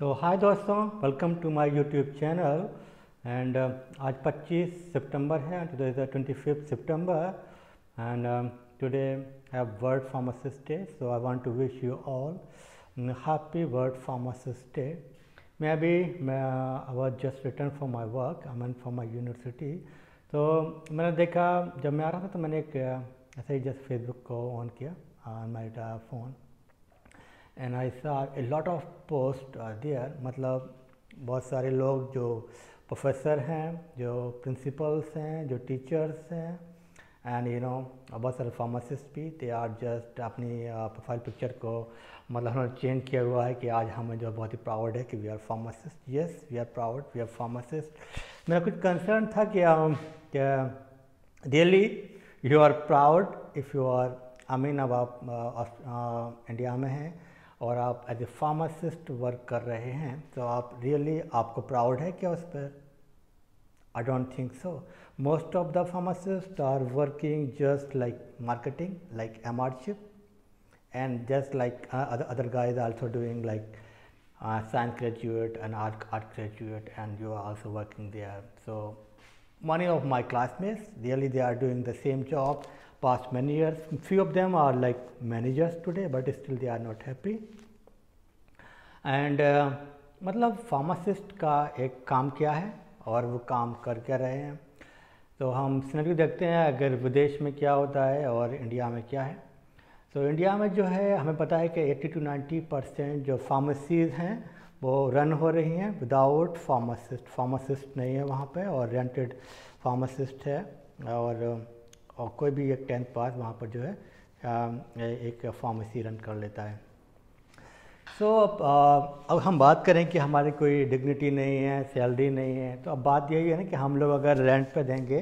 तो हाय दोस्तों welcome to my YouTube channel and आज 25 सितंबर है today is twenty fifth September and today have world pharmacist day so I want to wish you all happy world pharmacist day मैं अभी मैं I was just return for my work I mean for my university तो मैंने देखा, जब मैं आ रहा था तो मैंने एक ऐसे ही जस्ट फेसबुक को ऑन किया on my phone and I saw a lot of post are there मतलब बहुत सारे लोग जो प्रोफेसर हैं जो प्रिंसिपल्स हैं जो टीचर्स हैं. एंड यू नो बहुत सारे फार्मासिस्ट भी दे आर जस्ट अपनी प्रोफ़ाइल uh, पिक्चर को मतलब उन्होंने चेंज किया हुआ है कि आज हमें जो बहुत ही प्राउड है कि we are pharmacist yes we are proud we are pharmacist मेरा कुछ कंसर्न था कि really you are proud if you are I mean अब आप इंडिया में हैं. और आप एज ए फार्मासिस्ट वर्क कर रहे हैं तो आप रियली really, आपको प्राउड है क्या उस पर I don't think so most of the pharmacist are working just like marketing like M आरशिप and just like other guys also doing like science graduate and art art graduate and you are also working there so many of my classmates really they are doing the same job past many years. Few of them are like managers today, but still they are not happy. And uh, मतलब pharmacist का एक काम क्या है और वो काम कर क्या रहे हैं तो हम सिनेरियो देखते हैं अगर विदेश में क्या होता है और इंडिया में क्या है तो इंडिया में जो है हमें पता है कि 80 टू 90 परसेंट जो फार्मेसीज़ हैं वो रन हो रही हैं विदाउट फार्मासिस्ट फार्मासिस्ट नहीं है वहाँ पे और रेंटेड फार्मासिस्ट है और और कोई भी एक टेंथ पास वहाँ पर जो है एक फार्मेसी रन कर लेता है। सो so, अब अब हम बात करें कि हमारी कोई डिग्निटी नहीं है सैलरी नहीं है तो अब बात यही है ना कि हम लोग अगर रेंट पे देंगे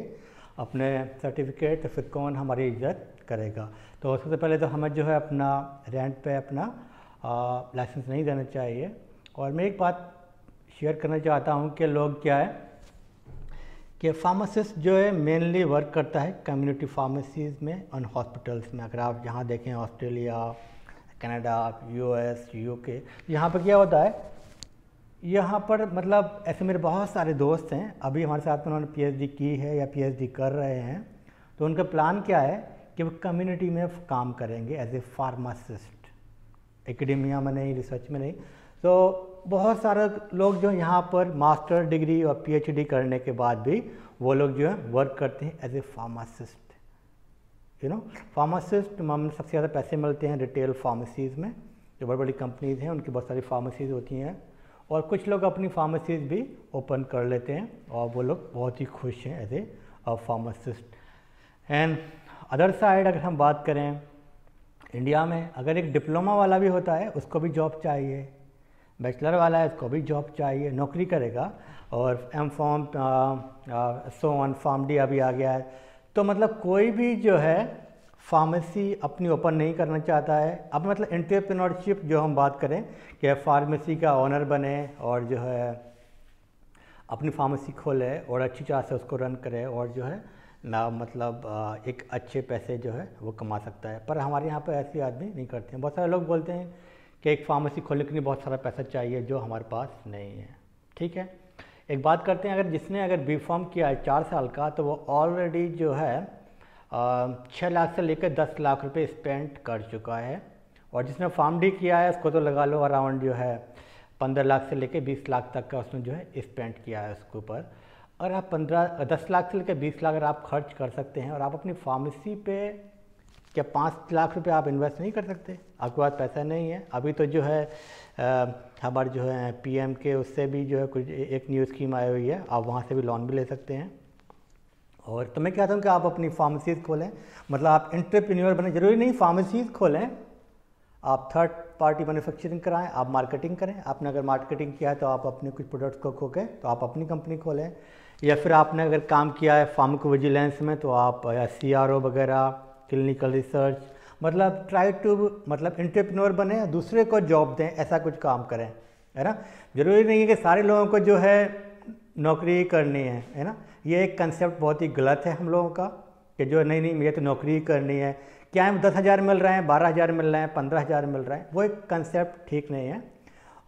अपने सर्टिफिकेट तो फिर कौन हमारी इज़्ज़त करेगा? तो सबसे पहले तो हमें जो है अपना रेंट पे अपना लाइसेंस नहीं देना चाहिए। और मैं एक बात शेयर करना चाहता हूँ कि लोग क्या है कि फार्मासिस्ट जो है मेनली वर्क करता है कम्युनिटी फार्मेसीज़ में और हॉस्पिटल्स में। अगर आप यहाँ देखें ऑस्ट्रेलिया कनाडा यूएस यूके यहाँ पर क्या होता है? यहाँ पर मतलब ऐसे मेरे बहुत सारे दोस्त हैं। अभी हमारे साथ में उन्होंने पीएचडी की है या पीएचडी कर रहे हैं। तो उनका प्लान क्या है कि वो कम्युनिटी में काम करेंगे एज ए फार्मासिस्ट एकेडेमिया में नहीं रिसर्च में नहीं। तो बहुत सारे लोग जो यहाँ पर मास्टर डिग्री और पीएचडी करने के बाद भी वो लोग जो है वर्क करते हैं as a pharmacist you know pharmacist में सबसे ज़्यादा पैसे मिलते हैं रिटेल फार्मेसीज़ में, जो बड़ी बड़ी कंपनीज़ हैं, उनकी बहुत सारी फार्मेसीज़ होती हैं। और कुछ लोग अपनी फार्मेसीज़ भी ओपन कर लेते हैं और वो लोग बहुत ही खुश हैं as a pharmacist and other side अगर हम बात करें इंडिया में अगर एक डिप्लोमा वाला भी होता है, उसको भी जॉब चाहिए। बैचलर वाला है, उसको भी जॉब चाहिए, नौकरी करेगा और M Pharm so on Pharm D अभी आ गया है। तो मतलब कोई भी जो है फार्मेसी अपनी ओपन नहीं करना चाहता है। अब मतलब एंटरप्रेन्योरशिप जो हम बात करें कि फार्मेसी का ऑनर बने और जो है, अपनी फार्मेसी खोले और अच्छी तरह से उसको रन करे और जो है, ना मतलब एक अच्छे पैसे जो है वो कमा सकता है। पर हमारे यहाँ पर ऐसे आदमी नहीं करते हैं। बहुत सारे लोग बोलते हैं कि एक फार्मेसी खोलने के लिए बहुत सारा पैसा चाहिए जो हमारे पास नहीं है। ठीक है? एक बात करते हैं, अगर जिसने अगर बी फॉर्म किया है चार साल का तो वो ऑलरेडी जो है छः लाख से लेकर दस लाख रुपए स्पेंड कर चुका है। और जिसने फार्म डी किया है, उसको तो लगा लो अराउंड जो है पंद्रह लाख से लेकर बीस लाख तक का उसने जो है स्पेंड किया है उसके ऊपर। अगर आप पंद्रह, दस लाख से लेकर बीस लाख अगर आप खर्च कर सकते हैं और आप अपनी फार्मेसी पे क्या पाँच लाख रुपए आप इन्वेस्ट नहीं कर सकते? आपके पास पैसा नहीं है। अभी तो जो है हमारे जो है पीएम के, उससे भी जो है कुछ एक न्यू स्कीम आई हुई है। आप वहाँ से भी लोन भी ले सकते हैं। और तो मैं कहता हूँ कि आप अपनी फार्मेसीज खोलें। मतलब आप इंटरप्रीन्योर बने। ज़रूरी नहीं फार्मेसीज खोलें। आप थर्ड पार्टी मैन्युफैक्चरिंग कराएँ, आप मार्केटिंग करें। आपने अगर मार्केटिंग किया है तो आप अपने कुछ प्रोडक्ट्स को खोके तो आप अपनी कंपनी खोलें। या फिर आपने अगर काम किया है फार्मको विजिलेंस में तो आप या सी वगैरह क्लिनिकल रिसर्च मतलब ट्राई टू मतलब इंटरप्रेन्योर बने, दूसरे को जॉब दें, ऐसा कुछ काम करें, है ना? ज़रूरी नहीं है कि सारे लोगों को जो है नौकरी करनी है है ना? ये एक कंसेप्ट बहुत ही गलत है हम लोगों का, कि जो नहीं नहीं, मुझे तो नौकरी करनी है। क्या है दस हज़ार मिल रहे हैं, बारह हज़ार मिल रहे हैं, पंद्रह हज़ार मिल रहे हैं? वो एक कंसेप्ट ठीक नहीं है।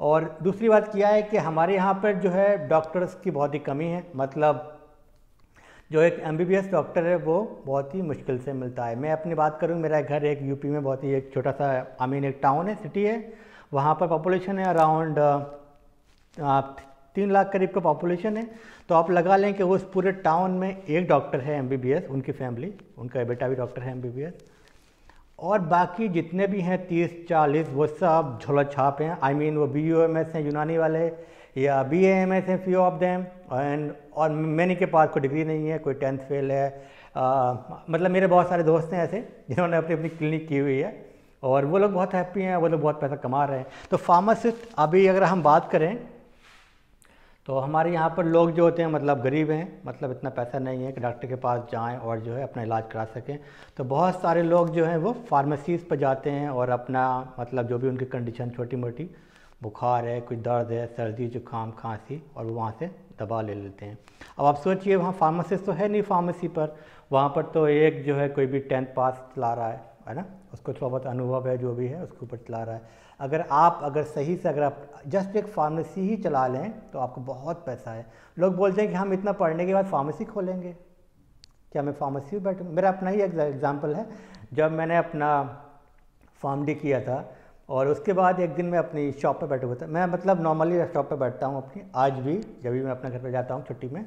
और दूसरी बात क्या है कि हमारे यहाँ पर जो है डॉक्टर्स की बहुत ही कमी है मतलब जो एक एमबीबीएस डॉक्टर है वो बहुत ही मुश्किल से मिलता है। मैं अपनी बात करूँ मेरा घर एक यूपी में बहुत ही एक छोटा सा आई मीन एक टाउन है सिटी है। वहाँ पर पॉपुलेशन है अराउंड तीन लाख करीब का पॉपुलेशन है। तो आप लगा लें कि उस पूरे टाउन में एक डॉक्टर है एमबीबीएस उनकी फैमिली उनका बेटा भी डॉक्टर है एमबीबीएस और बाकी जितने भी हैं तीस चालीस वो सब झोला छाप हैं। आई I मीन mean, वो B U M S Unani यूनानी वाले या बी एम एस हैं फ्यू ऑफ़ देम एंड और मैंने के पास कोई डिग्री नहीं है कोई टेंथ फेल है। आ, मतलब मेरे बहुत सारे दोस्त हैं ऐसे जिन्होंने अपनी अपनी क्लिनिक की हुई है और वो लोग बहुत हैप्पी हैं वो लोग बहुत पैसा कमा रहे हैं। तो फार्मासिस्ट अभी अगर हम बात करें तो हमारे यहाँ पर लोग जो होते हैं मतलब गरीब हैं मतलब इतना पैसा नहीं है कि डॉक्टर के पास जाएँ और जो है अपना इलाज करा सकें। तो बहुत सारे लोग जो हैं वो फार्मेसीज़ पर जाते हैं और अपना मतलब जो भी उनकी कंडीशन छोटी मोटी बुखार है कुछ दर्द है, सर्दी, जुकाम, खांसी, और वो वहाँ से दवा ले लेते हैं। अब आप सोचिए, वहाँ फार्मासिस्ट तो है नहीं फार्मेसी पर। वहाँ पर तो एक जो है कोई भी टेंथ पास चला रहा है है ना? उसको थोड़ा बहुत अनुभव है, जो भी है, उसके ऊपर चला रहा है। अगर आप, अगर सही से अगर आप जस्ट एक फार्मेसी ही चला लें तो आपको बहुत पैसा है। लोग बोलते हैं कि हम इतना पढ़ने के बाद फार्मेसी खोलेंगे। क्या मैं फार्मेसी में बैठूँ? मेरा अपना ही एग्ज़ाम्पल है। जब मैंने अपना फार्म डी किया था और उसके बाद एक दिन मैं अपनी शॉप पर बैठा हुआ था। मैं मतलब नॉर्मली शॉप पर बैठता हूँ अपनी आज भी जब भी मैं अपने घर पर जाता हूँ छुट्टी में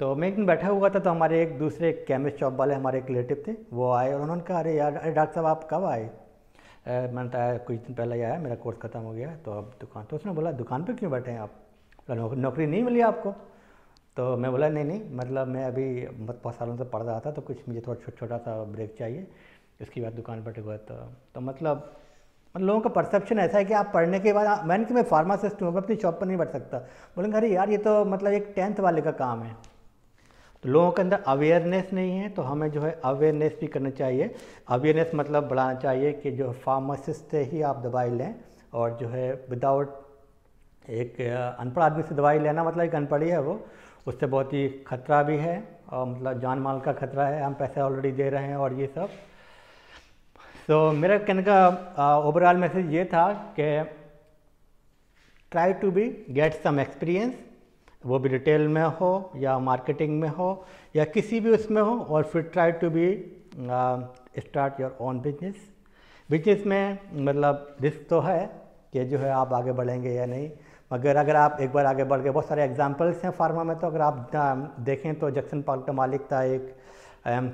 तो मैं एक दिन बैठा हुआ था तो हमारे एक दूसरे केमिस्ट शॉप वाले हमारे एक रिलेटिव थे वो आए और उन्होंने कहा अरे यार अरे डॉक्टर साहब आप कब आए? मैंने कहा कुछ दिन पहले आया मेरा कोर्स ख़त्म हो गया तो अब दुकान तो उसने बोला दुकान पर क्यों बैठे हैं आप? नौकरी नहीं मिली आपको? तो मैं बोला नहीं नहीं मतलब मैं अभी बहुत सालों से पढ़ रहा था तो कुछ मुझे थोड़ा छोटा छोटा सा ब्रेक चाहिए इसके बाद दुकान बैठे हुआ तो, मतलब लोगों का परसेप्शन ऐसा है कि आप पढ़ने के बाद मैंने कि मैं फार्मासिस्ट हूँ, मैं अपनी शॉप पर नहीं बैठ सकता। बोलेंगे, अरे यार, ये तो मतलब एक टेंथ वाले का काम है। तो लोगों के अंदर अवेयरनेस नहीं है तो हमें जो है अवेयरनेस भी करना चाहिए। अवेयरनेस मतलब बढ़ाना चाहिए कि जो फार्मासिस्ट से ही आप दवाई लें और जो है विदाउट एक अनपढ़ आदमी से दवाई लेना मतलब एक अनपढ़ ही है वो। उससे बहुत ही खतरा भी है और मतलब जान माल का खतरा है। हम पैसे ऑलरेडी दे रहे हैं और ये सब। तो मेरा कहने का ओवरऑल मैसेज ये था कि try to be get some experience वो भी रिटेल में हो या मार्केटिंग में हो या किसी भी उसमें हो और फिर try to be start your own business business में मतलब रिस्क तो है कि जो है आप आगे बढ़ेंगे या नहीं, मगर अगर आप एक बार आगे बढ़ गए, बहुत सारे एग्जांपल्स हैं फार्मा में तो अगर आप देखें तो जैक्सन पार्क का मालिक था एक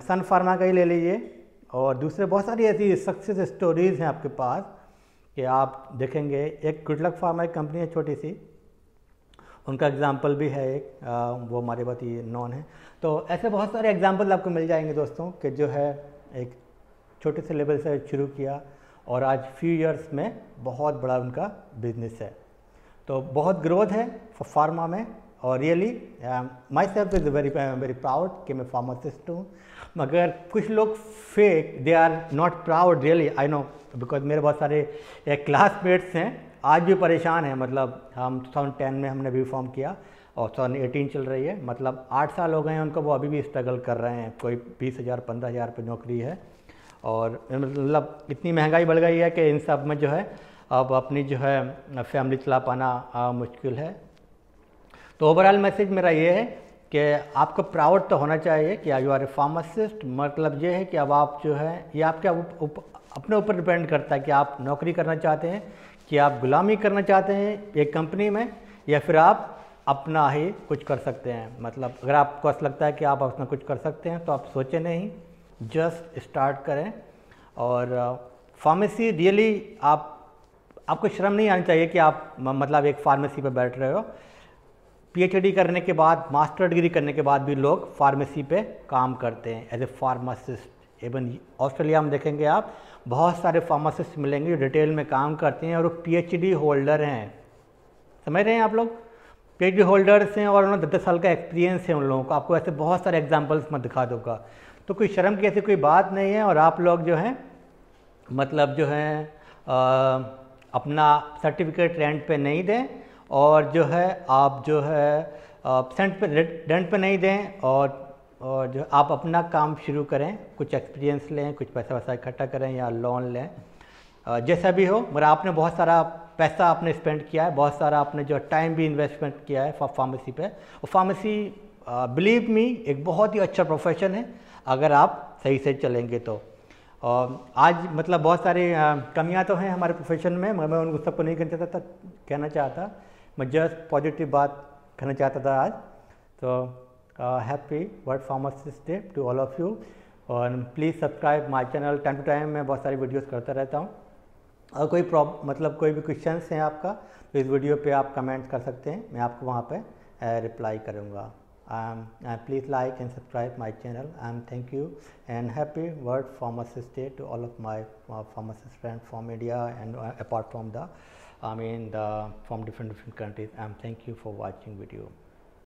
सन फार्मा का ही ले लीजिए। और दूसरे बहुत सारी ऐसी सक्सेस स्टोरीज़ हैं आपके पास कि आप देखेंगे एक गुडलक फार्मा एक कंपनी है छोटी सी। उनका एग्ज़ाम्पल भी है एक आ, वो हमारे बहुत ही नॉन है। तो ऐसे बहुत सारे एग्ज़ाम्पल आपको मिल जाएँगे दोस्तों कि जो है एक छोटे से लेवल से शुरू किया और आज फ्यू इयर्स में बहुत बड़ा उनका बिज़नेस है। तो बहुत ग्रोथ है फार्मा में। और really myself is very very proud कि मैं फार्मासिस्ट हूँ मगर कुछ लोग fake they are not proud really I know because मेरे बहुत सारे क्लासमेट्स हैं, आज भी परेशान हैं मतलब हम 2010 में हमने बी फॉर्म किया, और 2018 चल रही है मतलब आठ साल हो गए हैं उनको, वो अभी भी स्ट्रगल कर रहे हैं, कोई बीस हज़ार, पंद्रह हज़ार पर नौकरी है, और मतलब इतनी महँगाई बढ़ गई है कि इन सब में जो है, अब अपनी जो है फैमिली चला पाना मुश्किल है। तो ओवरऑल मैसेज मेरा ये है कि आपको प्राउड तो होना चाहिए कि यू आर ए फार्मासिस्ट मतलब ये है कि अब आप जो है ये आपके उप, उप, अपने ऊपर डिपेंड करता है कि आप नौकरी करना चाहते हैं कि आप गुलामी करना चाहते हैं एक कंपनी में या फिर आप अपना ही कुछ कर सकते हैं। मतलब अगर आपको ऐसा लगता है कि आप अपना कुछ कर सकते हैं तो आप सोचें नहीं जस्ट स्टार्ट करें। और फार्मेसी रियली आप आपको शर्म नहीं आनी चाहिए कि आप मतलब एक फार्मेसी पर बैठ रहे हो। पीएचडी करने के बाद मास्टर डिग्री करने के बाद भी लोग फार्मेसी पे काम करते हैं. As a pharmacist even Australia में देखेंगे आप, बहुत सारे फार्मासिस्ट मिलेंगे जो डिटेल में काम करते हैं और वो पीएचडी होल्डर हैं. समझ रहे हैं आप लोग? पीएचडी होल्डर्स हैं और उन्होंने दस दस साल का एक्सपीरियंस है उन लोगों को. आपको ऐसे बहुत सारे एग्जाम्पल्स मैं दिखा दूँगा. तो कोई शर्म की ऐसी कोई बात नहीं है और आप लोग जो हैं मतलब जो है अपना सर्टिफिकेट रेंट पे नहीं दें. और जो है, आप जो है सेंट पे रेंट पे नहीं दें और और जो आप अपना काम शुरू करें, कुछ एक्सपीरियंस लें, कुछ पैसा वैसा इकट्ठा करें या लोन लें। जैसा भी हो, मगर आपने बहुत सारा पैसा आपने स्पेंड किया है, बहुत सारा आपने जो टाइम भी इन्वेस्टमेंट किया है फार्मेसी पे। और फार्मेसी बिलीव मी एक बहुत ही अच्छा प्रोफेशन है, अगर आप सही से चलेंगे तो। और आज मतलब बहुत सारी कमियाँ तो हैं हमारे प्रोफेशन में, मगर मैं उन सबको नहीं कहना चाहता कहना चाहता मैं जस्ट पॉजिटिव बात कहना चाहता था आज। तो happy world pharmacist day to all of you और please subscribe my channel time to time मैं बहुत सारी वीडियोस करता रहता हूँ। और कोई प्रॉब मतलब कोई भी क्वेश्चंस हैं आपका तो इस वीडियो पे आप कमेंट कर सकते हैं। मैं आपको वहाँ पे रिप्लाई करूँगा। Uh, please like and subscribe my channel. And thank you. And happy world pharmacist day to all of my uh, pharmacist friends from india and uh, apart from the i mean the from different different countries. And thank you for watching video